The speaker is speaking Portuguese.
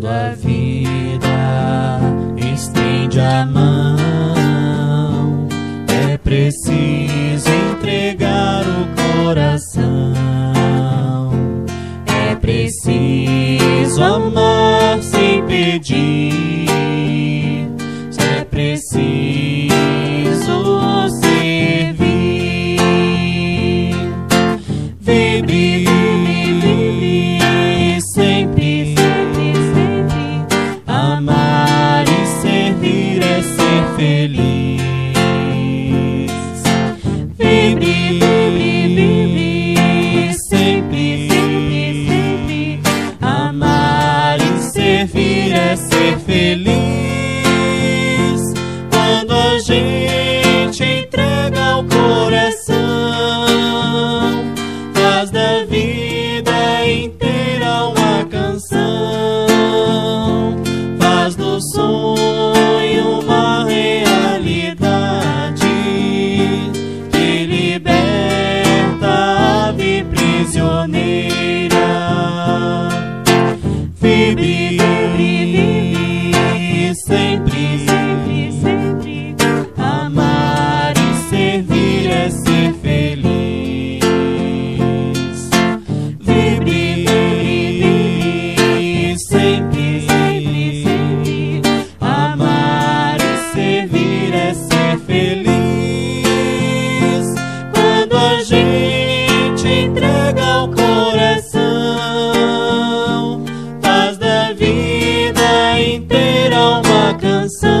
tua vida, estende a mão. É preciso entregar o coração. É preciso amar sem pedir. É preciso servir. Vibre, vibre, feliz. Vibre, vibre, vibre, Vibre, vibre, sempre, sempre, sempre. Amar e servir é ser feliz. Vibre, vibre, sempre, sempre, sempre. Amar e servir é ser feliz. Quando a gente entrega o vida inteira uma canção.